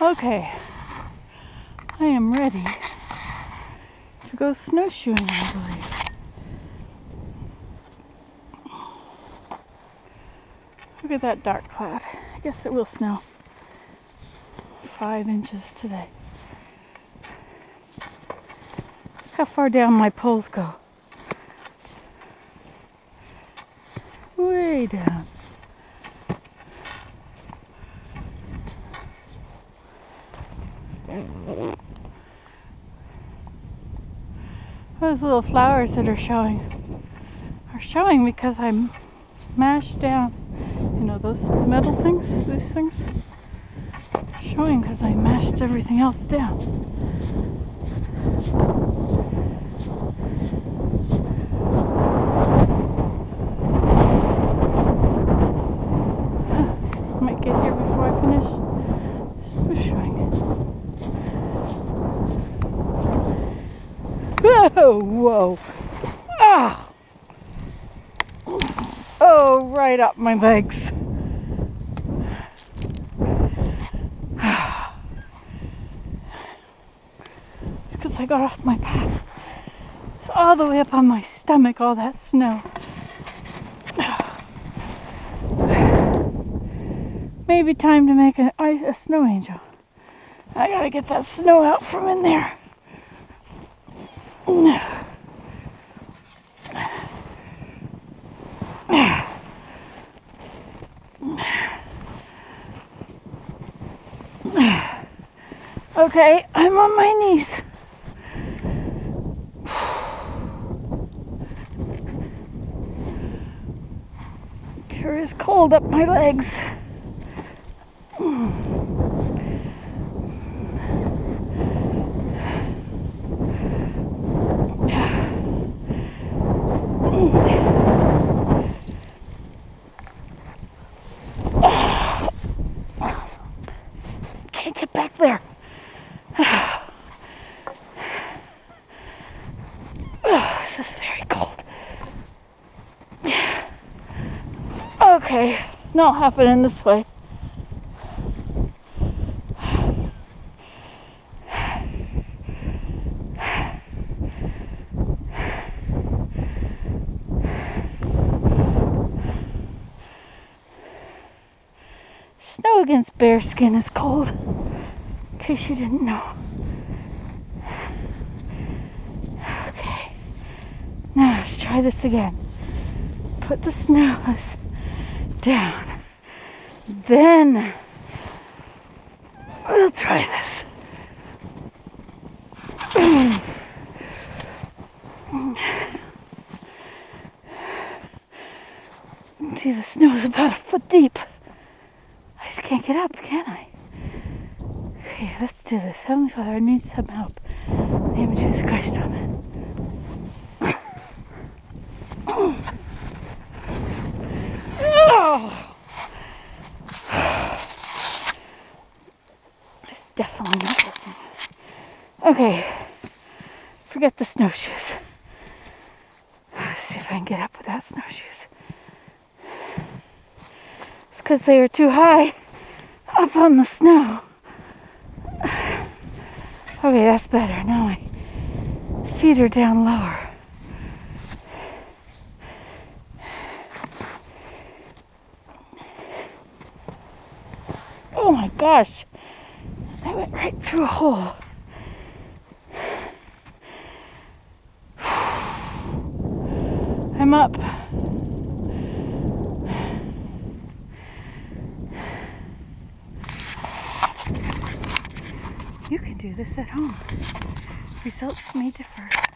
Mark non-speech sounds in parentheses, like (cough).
Okay. I am ready to go snowshoeing, I believe. Look at that dark cloud. I guess it will snow. Five inches today. How far down my poles go? Way down. Those little flowers that are showing are showing because I'm mashed down. You know, those metal things, these things, showing because I mashed everything else down. Might get here before I finish snowshoeing. Whoa, whoa. Ah! Oh, right up my legs. Because I got off my path. It's all the way up on my stomach, all that snow. Maybe time to make a snow angel. I gotta get that snow out from in there. Okay, I'm on my knees. Sure is cold up my legs. Can't get back there. (sighs) this is very cold. Okay, not happening this way. Snow against bare skin is cold. In case you didn't know. Okay. Now let's try this again. Put the snows down. Then we'll try this. See, the snow is about a foot deep. I just can't get up, can I? Okay, let's do this. Heavenly Father, I need some help. In the name of Jesus Christ, amen. Oh. (sighs) It's definitely not working. Okay, forget the snowshoes. Let's (sighs) see if I can get up without snowshoes. It's because they are too high up on the snow. Okay, that's better. Now my feet are down lower. Oh my gosh. I went right through a hole. (sighs) I'm up. You can do this at home. Results may differ.